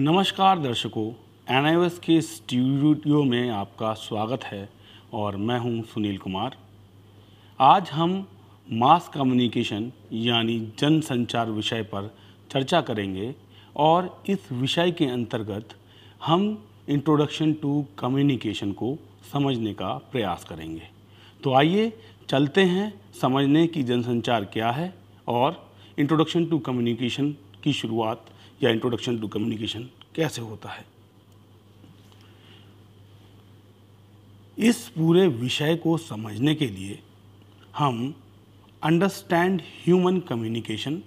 नमस्कार दर्शकों एन के स्टूडियो में आपका स्वागत है और मैं हूँ सुनील कुमार। आज हम मास कम्युनिकेशन यानी जन संचार विषय पर चर्चा करेंगे और इस विषय के अंतर्गत हम इंट्रोडक्शन टू कम्युनिकेशन को समझने का प्रयास करेंगे। तो आइए चलते हैं समझने की जनसंचार क्या है और इंट्रोडक्शन टू कम्युनिकेशन की शुरुआत या इंट्रोडक्शन टू कम्युनिकेशन कैसे होता है? इस पूरे विषय को समझने के लिए हम understand human communication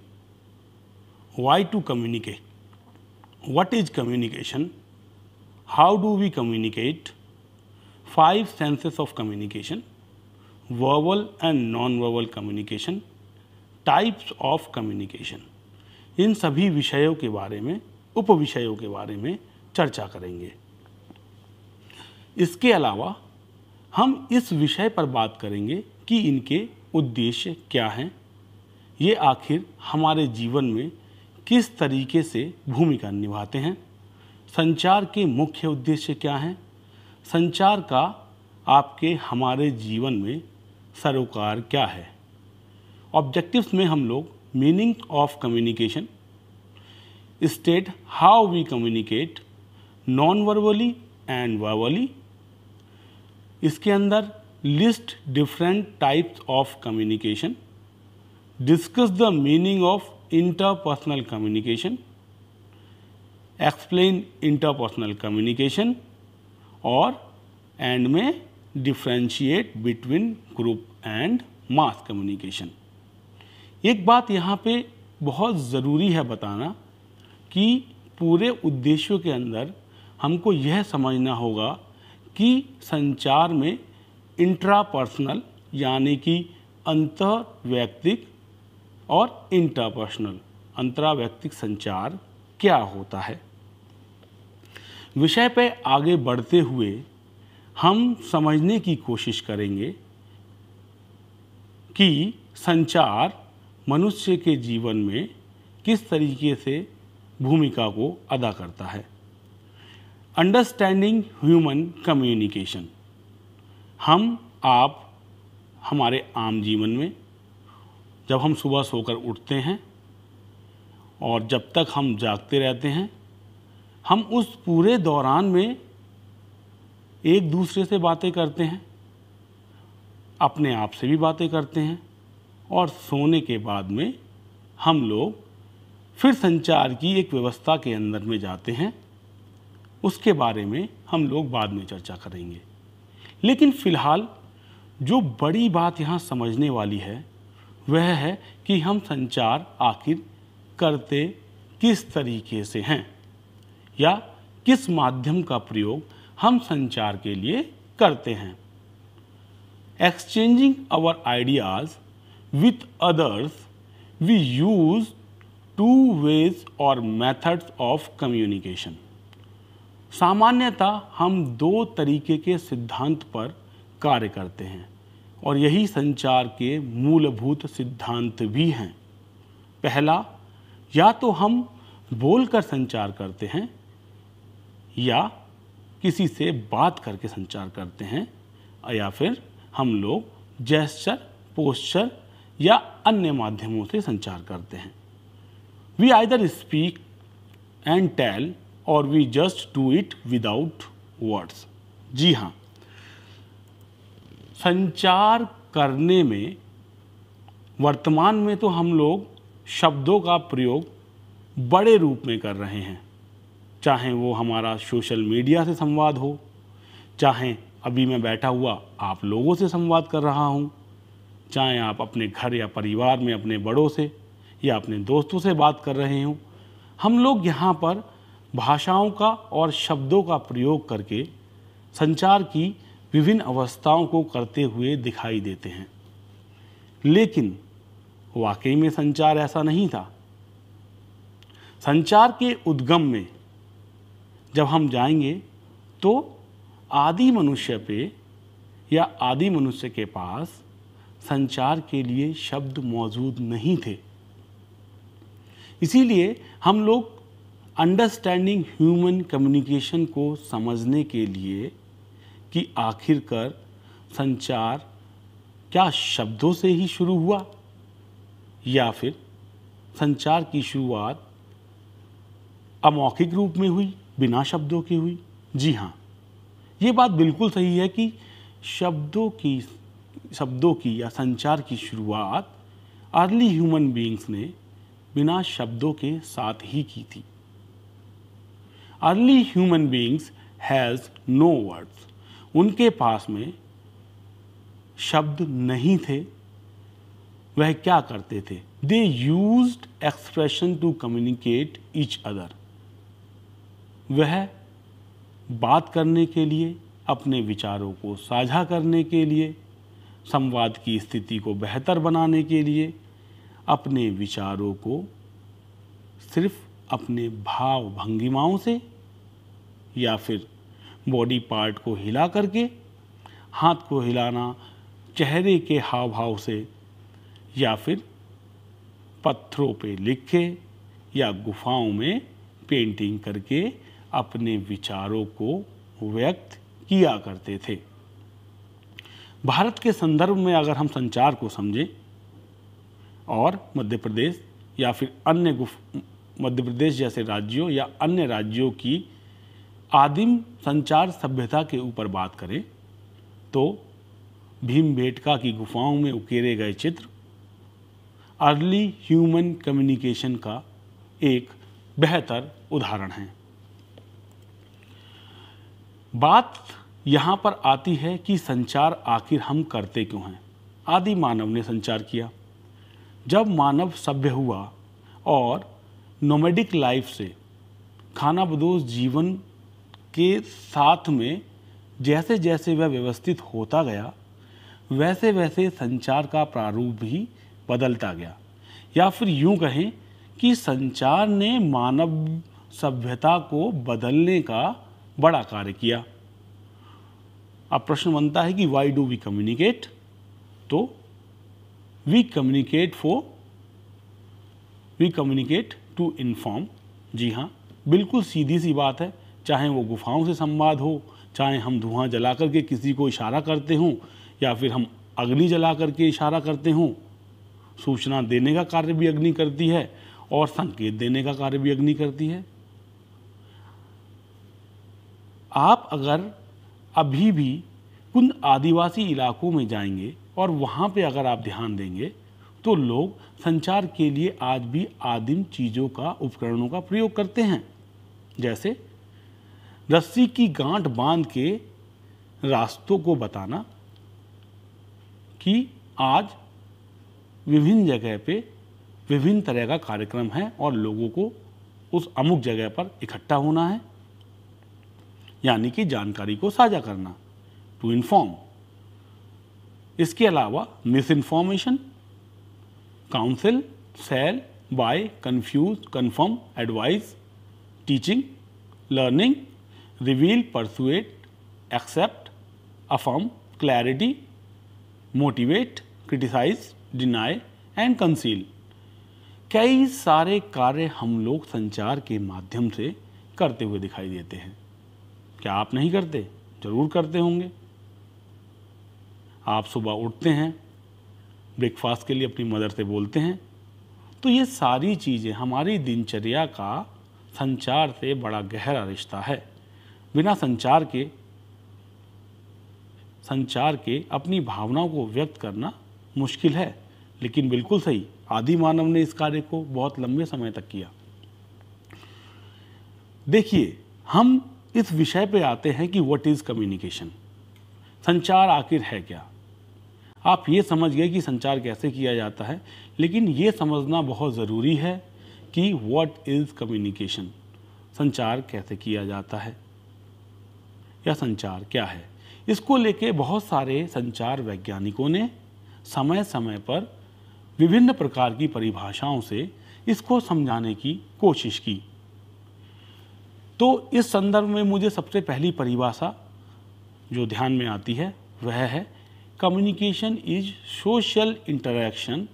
why to communicate what is communication how do we communicate five senses of communication verbal and non verbal communication types of communication इन सभी विषयों के बारे में उप विषयों के बारे में चर्चा करेंगे। इसके अलावा हम इस विषय पर बात करेंगे कि इनके उद्देश्य क्या हैं। ये आखिर हमारे जीवन में किस तरीके से भूमिका निभाते हैं। संचार के मुख्य उद्देश्य क्या हैं। संचार का आपके हमारे जीवन में सरोकार क्या है। ऑब्जेक्टिव्स में हम लोग meaning of communication state how we communicate non verbally and verbally इसके अंदर list different types of communication discuss the meaning of interpersonal communication explain interpersonal communication और एंड में differentiate between group and mass communication एक बात यहाँ पे बहुत ज़रूरी है बताना कि पूरे उद्देश्यों के अंदर हमको यह समझना होगा कि संचार में इंट्रापर्सनल यानी कि अंतर व्यक्तिक और इंटरपर्सनल अंतराव्यक्तिक संचार क्या होता है। विषय पर आगे बढ़ते हुए हम समझने की कोशिश करेंगे कि संचार मनुष्य के जीवन में किस तरीके से भूमिका को अदा करता है? अंडरस्टैंडिंग ह्यूमन कम्युनिकेशन हम, आप, हमारे आम जीवन में जब हम सुबह सोकर उठते हैं और जब तक हम जागते रहते हैं, हम उस पूरे दौरान में एक दूसरे से बातें करते हैं, अपने आप से भी बातें करते हैं और सोने के बाद में हम लोग फिर संचार की एक व्यवस्था के अंदर में जाते हैं। उसके बारे में हम लोग बाद में चर्चा करेंगे। लेकिन फ़िलहाल जो बड़ी बात यहाँ समझने वाली है, वह है कि हम संचार आखिर करते किस तरीके से हैं या किस माध्यम का प्रयोग हम संचार के लिए करते हैं। Exchanging our ideas with others we use two ways और मेथड्स ऑफ़ कम्युनिकेशन सामान्यतः हम दो तरीके के सिद्धांत पर कार्य करते हैं और यही संचार के मूलभूत सिद्धांत भी हैं। पहला, या तो हम बोलकर संचार करते हैं या किसी से बात करके संचार करते हैं या फिर हम लोग जेस्चर पोस्चर या अन्य माध्यमों से संचार करते हैं। We either speak and tell or we just do it without words जी हाँ। संचार करने में, वर्तमान में तो हम लोग शब्दों का प्रयोग बड़े रूप में कर रहे हैं। चाहे वो हमारा सोशल मीडिया से संवाद हो, चाहे अभी मैं बैठा हुआ आप लोगों से संवाद कर रहा हूँ। चाहे आप अपने घर या परिवार में अपने बड़ों से या अपने दोस्तों से बात कर रहे हों, हम लोग यहाँ पर भाषाओं का और शब्दों का प्रयोग करके संचार की विभिन्न अवस्थाओं को करते हुए दिखाई देते हैं। लेकिन वाकई में संचार ऐसा नहीं था। संचार के उद्गम में जब हम जाएँगे तो आदि मनुष्य पे या आदि मनुष्य के पास संचार के लिए शब्द मौजूद नहीं थे। इसीलिए हम लोग अंडरस्टैंडिंग ह्यूमन कम्युनिकेशन को समझने के लिए कि आखिरकार संचार क्या शब्दों से ही शुरू हुआ, या फिर संचार की शुरुआत अमौखिक रूप में हुई, बिना शब्दों की हुई? जी हाँ ये बात बिल्कुल सही है कि शब्दों की शब्दों की या संचार की शुरुआत अर्ली ह्यूमन बीइंग्स ने बिना शब्दों के साथ ही की थी। Early human beings has no words. उनके पास में शब्द नहीं थे, वह क्या करते थे? They use expression to communicate each other वह बात करने के लिए, अपने विचारों को साझा करने के लिए संवाद की स्थिति को बेहतर बनाने के लिए अपने विचारों को सिर्फ़ अपने भाव भंगिमाओं से या फिर बॉडी पार्ट को हिला करके, हाथ को हिलाना, चेहरे के हाव भाव से या फिर पत्थरों पे लिखे या गुफाओं में पेंटिंग करके अपने विचारों को व्यक्त किया करते थे। भारत के संदर्भ में अगर हम संचार को समझें और मध्य प्रदेश या फिर अन्य गुफ, मध्य प्रदेश जैसे राज्यों या अन्य राज्यों की आदिम संचार सभ्यता के ऊपर बात करें तो भीम बेटका की गुफाओं में उकेरे गए चित्र, अर्ली ह्यूमन कम्युनिकेशन का एक बेहतर उदाहरण है। बात यहाँ पर आती है कि संचार आखिर हम करते क्यों हैं? आदि मानव ने संचार किया। जब मानव सभ्य हुआ और नोमेडिक लाइफ से खाना बदोश जीवन के साथ में जैसे जैसे वह व्यवस्थित होता गया वैसे वैसे संचार का प्रारूप भी बदलता गया। या फिर यूँ कहें कि संचार ने मानव सभ्यता को बदलने का बड़ा कार्य किया। अब प्रश्न बनता है कि वाई डू वी कम्युनिकेट तो we communicate for we communicate to inform जी हाँ बिल्कुल सीधी सी बात है। चाहे वो गुफाओं से संवाद हो, चाहे हम धुआँ जला करके किसी को इशारा करते हों, या फिर हम अग्नि जला करके इशारा करते हों, सूचना देने का कार्य भी अग्नि करती है और संकेत देने का कार्य भी अग्नि करती है। आप अगर अभी भी उन आदिवासी इलाकों में जाएँगे और वहाँ पे अगर आप ध्यान देंगे तो लोग संचार के लिए आज भी आदिम चीज़ों का, उपकरणों का प्रयोग करते हैं। जैसे रस्सी की गांठ बाँध के रास्तों को बताना कि आज विभिन्न जगह पे विभिन्न तरह का कार्यक्रम है और लोगों को उस अमुक जगह पर इकट्ठा होना है। यानी कि जानकारी को साझा करना टू इन्फॉर्म इसके अलावा misinformation counsel sell buy confuse confirm advise teaching learning reveal persuade accept affirm clarity motivate criticise deny and conceal कई सारे कार्य हम लोग संचार के माध्यम से करते हुए दिखाई देते हैं। क्या आप नहीं करते? ज़रूर करते होंगे। आप सुबह उठते हैं ब्रेकफास्ट के लिए अपनी मदर से बोलते हैं। तो ये सारी चीज़ें हमारी दिनचर्या का संचार से बड़ा गहरा रिश्ता है। बिना संचार के संचार के अपनी भावनाओं को व्यक्त करना मुश्किल है। लेकिन बिल्कुल सही, आदि मानव ने इस कार्य को बहुत लंबे समय तक किया। देखिए, हम इस विषय पे आते हैं कि व्हाट इज़ कम्युनिकेशन संचार आखिर है क्या? आप ये समझ गए कि संचार कैसे किया जाता है, लेकिन ये समझना बहुत ज़रूरी है कि व्हाट इज़ कम्युनिकेशन संचार कैसे किया जाता है? या संचार क्या है? इसको लेके बहुत सारे संचार वैज्ञानिकों ने समय समय पर विभिन्न प्रकार की परिभाषाओं से इसको समझाने की कोशिश की। तो इस संदर्भ में मुझे सबसे पहली परिभाषा जो ध्यान में आती है, वह है communication is social interaction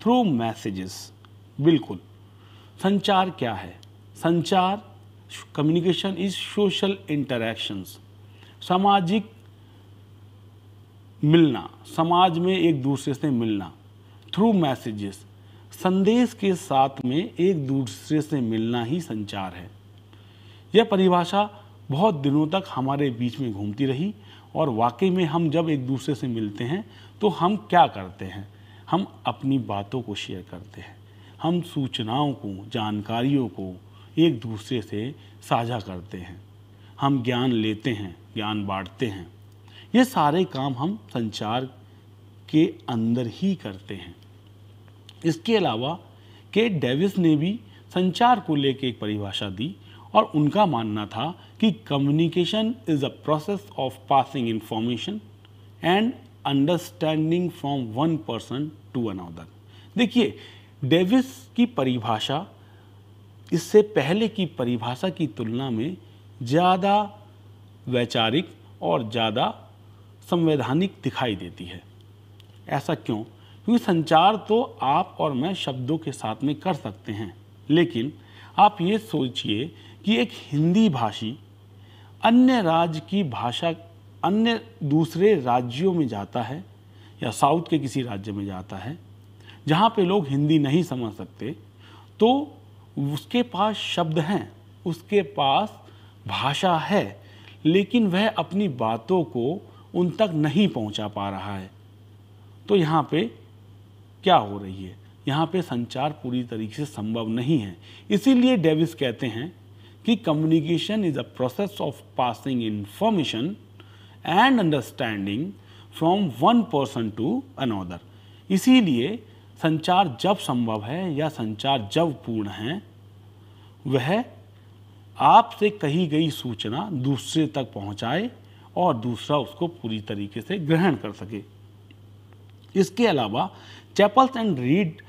through messages बिल्कुल। संचार क्या है? संचार कम्युनिकेशन इज़ सोशल इंटरेक्शंस सामाजिक मिलना, समाज में एक दूसरे से मिलना थ्रू मैसेजेस संदेश के साथ में एक दूसरे से मिलना ही संचार है। यह परिभाषा बहुत दिनों तक हमारे बीच में घूमती रही और वाकई में हम जब एक दूसरे से मिलते हैं तो हम क्या करते हैं? हम अपनी बातों को शेयर करते हैं। हम सूचनाओं को, जानकारियों को एक दूसरे से साझा करते हैं। हम ज्ञान लेते हैं, ज्ञान बांटते हैं। ये सारे काम हम संचार के अंदर ही करते हैं। इसके अलावा के डेविस ने भी संचार को लेकर एक परिभाषा दी और उनका मानना था कि communication is a process of passing information and understanding from one person to another देखिए डेविस की परिभाषा, इससे पहले की परिभाषा की तुलना में ज़्यादा वैचारिक और ज़्यादा संवैधानिक दिखाई देती है। ऐसा क्यों? क्योंकि संचार तो आप और मैं शब्दों के साथ में कर सकते हैं, लेकिन आप ये सोचिए कि एक हिंदी भाषी अन्य राज्य की भाषा, अन्य दूसरे राज्यों में जाता है या साउथ के किसी राज्य में जाता है, जहाँ पे लोग हिंदी नहीं समझ सकते तो उसके पास शब्द हैं, उसके पास भाषा है, लेकिन वह अपनी बातों को उन तक नहीं पहुँचा पा रहा है। तो यहाँ पे क्या हो रही है? यहाँ पे संचार पूरी तरीके से संभव नहीं है। इसीलिए डेविस कहते हैं कि communication is a process of passing information and understanding from one person to another इसीलिए संचार जब संभव है या संचार जब पूर्ण है, वह आपसे कही गई सूचना दूसरे तक पहुँचाए और दूसरा उसको पूरी तरीके से ग्रहण कर सके। इसके अलावा चैपल्स एंड रीड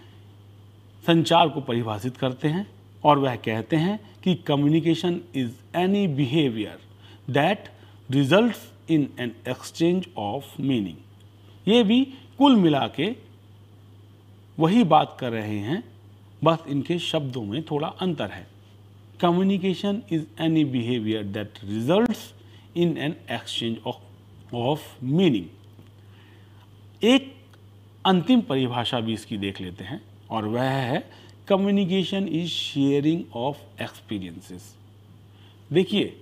संचार को परिभाषित करते हैं और वह कहते हैं कि communication is any behaviour that results in an exchange of meaning ये भी कुल मिला के वही बात कर रहे हैं, बस इनके शब्दों में थोड़ा अंतर है। Communication is any behaviour that results in an exchange of meaning एक अंतिम परिभाषा भी इसकी देख लेते हैं, और वह है communication is sharing of experiences देखिए,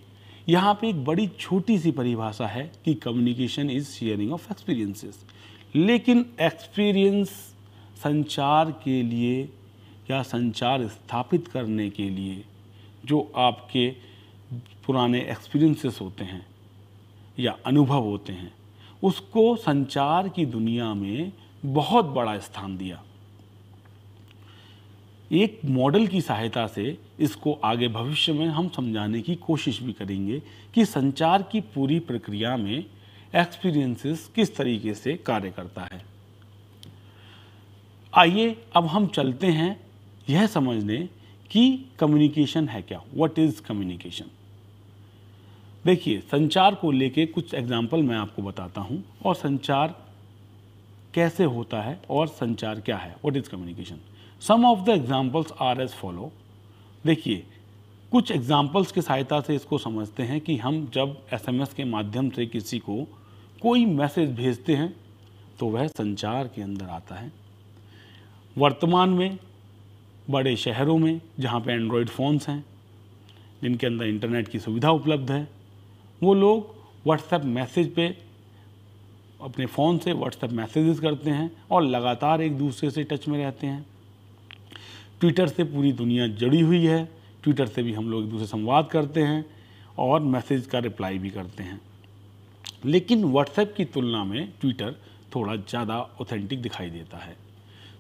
यहाँ पे एक बड़ी छोटी सी परिभाषा है कि communication is sharing of experiences लेकिन एक्सपीरियंस संचार के लिए या संचार स्थापित करने के लिए जो आपके पुराने एक्सपीरियंसेस होते हैं या अनुभव होते हैं, उसको संचार की दुनिया में बहुत बड़ा स्थान दिया। एक मॉडल की सहायता से इसको आगे भविष्य में हम समझाने की कोशिश भी करेंगे कि संचार की पूरी प्रक्रिया में एक्सपीरियंसेस किस तरीके से कार्य करता है। आइए अब हम चलते हैं यह समझने कि कम्युनिकेशन है क्या। व्हाट इज़ कम्युनिकेशन देखिए, संचार को लेके कुछ एग्ज़ाम्पल मैं आपको बताता हूँ और संचार कैसे होता है और संचार क्या है। What is communication some of the examples are as follow देखिए, कुछ एग्जाम्पल्स की सहायता से इसको समझते हैं कि हम जब एसएमएस के माध्यम से किसी को कोई मैसेज भेजते हैं तो वह संचार के अंदर आता है। वर्तमान में, बड़े शहरों में, जहाँ पे एंड्रॉयड फ़ोन्स हैं, जिनके अंदर इंटरनेट की सुविधा उपलब्ध है, वो लोग व्हाट्सएप मैसेज पे अपने फ़ोन से व्हाट्सएप मैसेजेस करते हैं और लगातार एक दूसरे से टच में रहते हैं। ट्विटर से पूरी दुनिया जुड़ी हुई है, ट्विटर से भी हम लोग एक दूसरे संवाद करते हैं और मैसेज का रिप्लाई भी करते हैं। लेकिन व्हाट्सएप की तुलना में ट्विटर थोड़ा ज़्यादा ऑथेंटिक दिखाई देता है।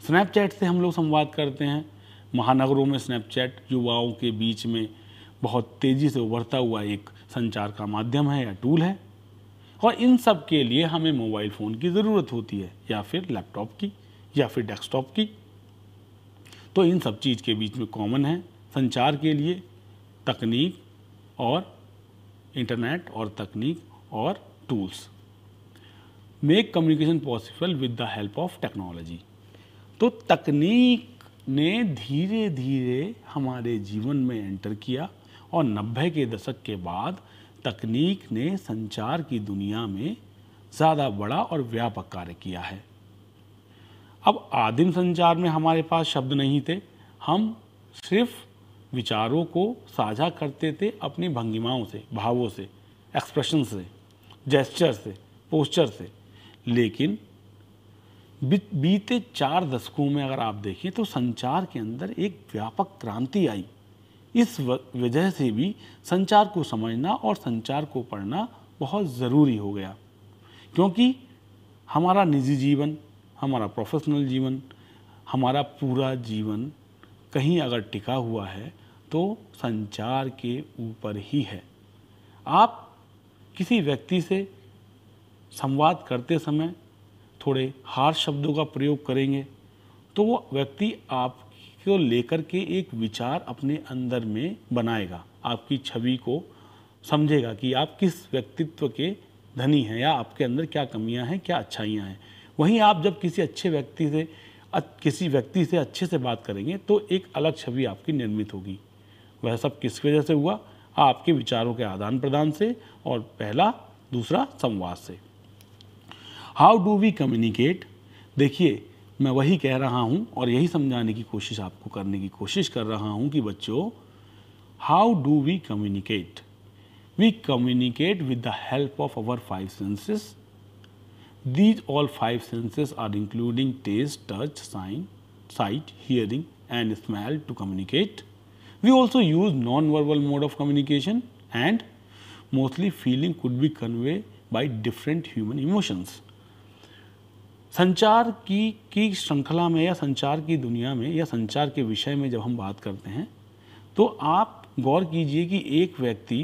स्नैपचैट से हम लोग संवाद करते हैं। महानगरों में स्नैपचैट युवाओं के बीच में बहुत तेज़ी से उभरता हुआ एक संचार का माध्यम है या टूल है। और इन सब के लिए हमें मोबाइल फ़ोन की ज़रूरत होती है या फिर लैपटॉप की या फिर डेस्कटॉप की। तो इन सब चीज़ के बीच में कॉमन है, संचार के लिए तकनीक और इंटरनेट और तकनीक और tools make communication possible with the help of technology तो तकनीक ने धीरे धीरे हमारे जीवन में एंटर किया और नब्बे के दशक के बाद तकनीक ने संचार की दुनिया में ज़्यादा बड़ा और व्यापक कार्य किया है। अब आदिम संचार में हमारे पास शब्द नहीं थे। हम सिर्फ़ विचारों को साझा करते थे अपनी भंगिमाओं से, भावों से एक्सप्रेशन से जेस्चर से पोस्चर से। लेकिन बीते चार दशकों में अगर आप देखें तो संचार के अंदर एक व्यापक क्रांति आई। इस वजह से भी संचार को समझना और संचार को पढ़ना बहुत ज़रूरी हो गया। क्योंकि हमारा निजी जीवन हमारा प्रोफेशनल जीवन, हमारा पूरा जीवन कहीं अगर टिका हुआ है तो संचार के ऊपर ही है। आप किसी व्यक्ति से संवाद करते समय थोड़े हार्श शब्दों का प्रयोग करेंगे तो वो व्यक्ति आपको लेकर के एक विचार अपने अंदर में बनाएगा। आपकी छवि को समझेगा कि आप किस व्यक्तित्व के धनी हैं या आपके अंदर क्या कमियाँ हैं, क्या अच्छाइयाँ हैं। वहीं आप जब किसी अच्छे व्यक्ति से किसी व्यक्ति से अच्छे से बात करेंगे तो एक अलग छवि आपकी निर्मित होगी। वह सब किस वजह से हुआ? आपके विचारों के आदान प्रदान से और पहला, दूसरा, संवाद से। हाउ डू वी कम्युनिकेट देखिए, मैं वही कह रहा हूँ और यही समझाने की कोशिश आपको करने की कोशिश कर रहा हूँ कि बच्चों how do we communicate we communicate with the help of our five senses These all five senses are including taste, touch, sign, sight, hearing and smell to communicate. We also use non-verbal mode of communication and mostly feeling could be conveyed by different human emotions. संचार की की श्रृंखला में या संचार की दुनिया में या संचार के विषय में जब हम बात करते हैं तो आप गौर कीजिए कि एक व्यक्ति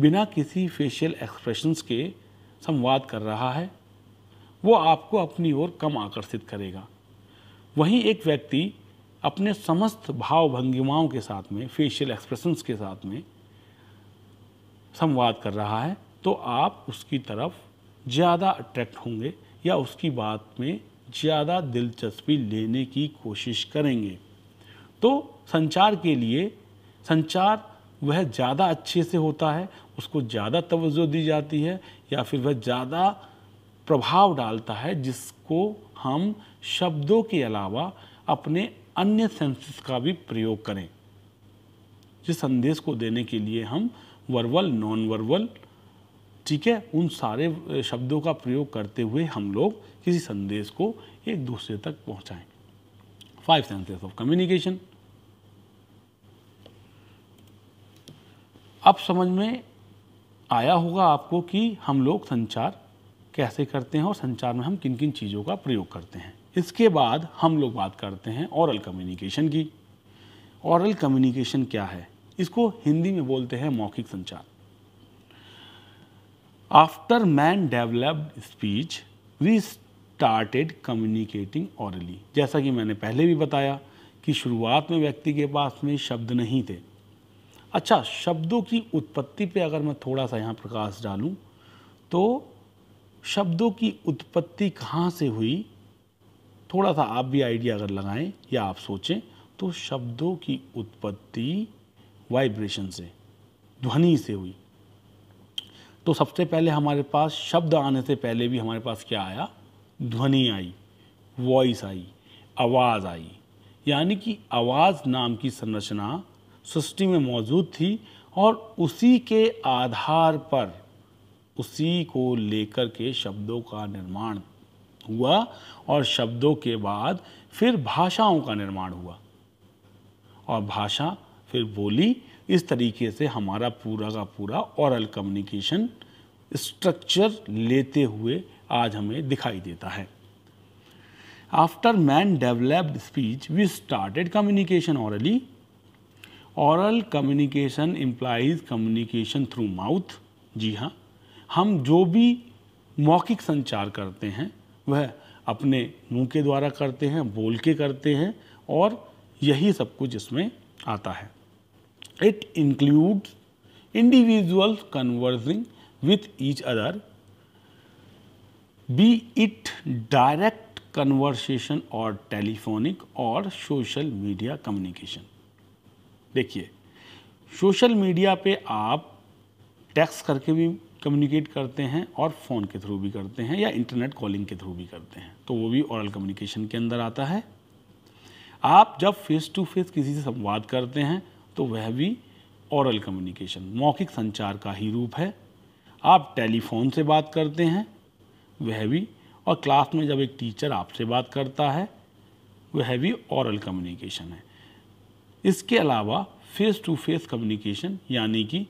बिना किसी फेशियल एक्सप्रेशंस के संवाद कर रहा है वो आपको अपनी ओर कम आकर्षित करेगा। वहीं एक व्यक्ति अपने समस्त भाव भंगिमाओं के साथ में फेशियल एक्सप्रेशंस के साथ में संवाद कर रहा है तो आप उसकी तरफ़ ज़्यादा अट्रैक्ट होंगे या उसकी बात में ज़्यादा दिलचस्पी लेने की कोशिश करेंगे। तो संचार के लिए, संचार वह ज़्यादा अच्छे से होता है, उसको ज़्यादा तवज्जो दी जाती है या फिर वह ज़्यादा प्रभाव डालता है, जिसको हम शब्दों के अलावा अपने अन्य सेंसेस का भी प्रयोग करें। जिस संदेश को देने के लिए हम वर्बल नॉन वर्बल ठीक है, उन सारे शब्दों का प्रयोग करते हुए हम लोग किसी संदेश को एक दूसरे तक पहुंचाएँ। फाइव सेंसेस ऑफ़ कम्युनिकेशन अब समझ में आया होगा आपको कि हम लोग संचार कैसे करते हैं और संचार में हम किन किन चीज़ों का प्रयोग करते हैं। इसके बाद हम लोग बात करते हैं औरल कम्युनिकेशन की। औरल कम्युनिकेशन क्या है? इसको हिंदी में बोलते हैं मौखिक संचार। After man developed speech we started communicating orally जैसा कि मैंने पहले भी बताया कि शुरुआत में व्यक्ति के पास में शब्द नहीं थे। अच्छा शब्दों की उत्पत्ति पे अगर मैं थोड़ा सा यहाँ प्रकाश डालूँ तो शब्दों की उत्पत्ति कहाँ से हुई? थोड़ा सा आप भी आइडिया अगर लगाएँ या आप सोचें तो शब्दों की उत्पत्ति वाइब्रेशन से, ध्वनि से हुई। तो सबसे पहले हमारे पास शब्द आने से पहले भी हमारे पास क्या आया? ध्वनि आई वॉइस आई, आवाज़ आई। यानी कि आवाज़ नाम की संरचना सृष्टि में मौजूद थी और उसी के आधार पर उसी को लेकर के शब्दों का निर्माण हुआ और शब्दों के बाद फिर भाषाओं का निर्माण हुआ। और भाषा, फिर बोली, इस तरीके से हमारा पूरा का पूरा औरल कम्युनिकेशन स्ट्रक्चर लेते हुए आज हमें दिखाई देता है। After man developed speech we started communication orally oral communication implies communication through mouth जी हाँ। हम जो भी मौखिक संचार करते हैं, वह अपने मुँह के द्वारा करते हैं, बोल के करते हैं और यही सब कुछ इसमें आता है। It include individual conversing with each other be it direct conversation or telephonic or social media communication देखिए सोशल मीडिया पे आप टेक्स्ट करके भी कम्युनिकेट करते हैं और फ़ोन के थ्रू भी करते हैं या इंटरनेट कॉलिंग के थ्रू भी करते हैं। तो वो भी औरल कम्युनिकेशन के अंदर आता है। आप जब फेस टू फेस किसी से संवाद करते हैं तो वह भी औरल कम्युनिकेशन मौखिक संचार का ही रूप है। आप टेलीफोन से बात करते हैं, वह भी, और क्लास में जब एक टीचर आपसे बात करता है, वह भी औरल कम्युनिकेशन है। इसके अलावा फेस टू फेस कम्युनिकेशन यानी कि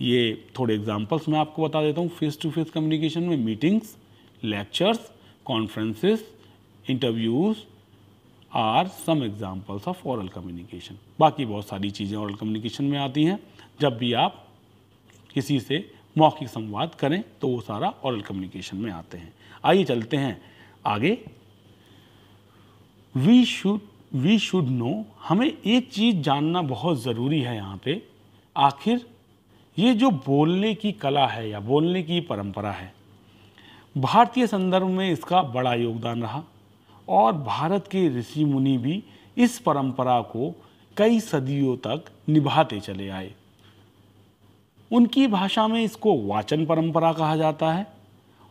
ये थोड़े एग्जांपल्स मैं आपको बता देता हूँ। फेस टू फेस कम्युनिकेशन में meetings lectures conferences interviews are some examples of oral communication बाकी बहुत सारी चीज़ें ऑरल कम्युनिकेशन में आती हैं। जब भी आप किसी से मौखिक संवाद करें तो वो सारा ओरल कम्युनिकेशन में आते हैं। आइए चलते हैं आगे। We should we should know हमें एक चीज़ जानना बहुत ज़रूरी है यहाँ पे। आखिर ये जो बोलने की कला है या बोलने की परंपरा है, भारतीय संदर्भ में इसका बड़ा योगदान रहा और भारत के ऋषि मुनि भी इस परंपरा को कई सदियों तक निभाते चले आए। उनकी भाषा में इसको वाचन परंपरा कहा जाता है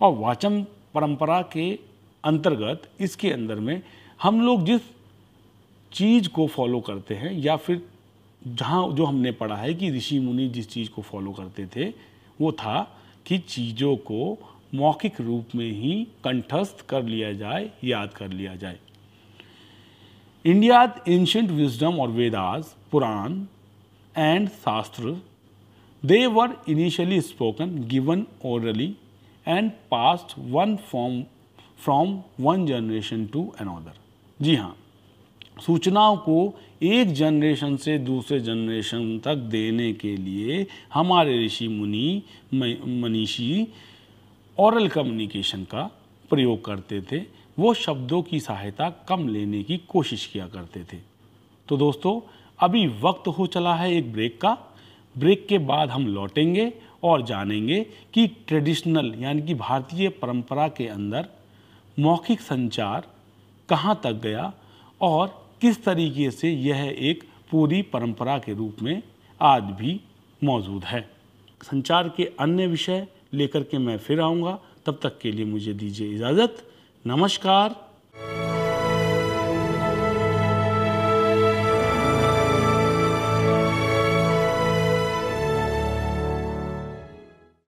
और वाचन परंपरा के अंतर्गत इसके अंदर में हम लोग जिस चीज़ को फॉलो करते हैं या फिर जहाँ जो हमने पढ़ा है कि ऋषि मुनि जिस चीज़ को फॉलो करते थे, वो था कि चीज़ों को मौखिक रूप में ही कंठस्थ कर लिया जाए, याद कर लिया जाए। इंडिया एंशंट विजडम और Vedas, Purana and Shastra they were initially spoken given orally and passed on form from one generation to another जी हाँ सूचनाओं को एक जनरेशन से दूसरे जनरेशन तक देने के लिए हमारे ऋषि मुनि मनीषी औरल कम्युनिकेशन का प्रयोग करते थे। वो शब्दों की सहायता कम लेने की कोशिश किया करते थे। तो दोस्तों, अभी वक्त हो चला है एक ब्रेक का। ब्रेक के बाद हम लौटेंगे और जानेंगे कि ट्रेडिशनल यानी कि भारतीय परंपरा के अंदर मौखिक संचार कहाँ तक गया और किस तरीके से यह एक पूरी परंपरा के रूप में आज भी मौजूद है? संचार के अन्य विषय लेकर के मैं फिर आऊँगा। तब तक के लिए मुझे दीजिए इजाज़त। नमस्कार।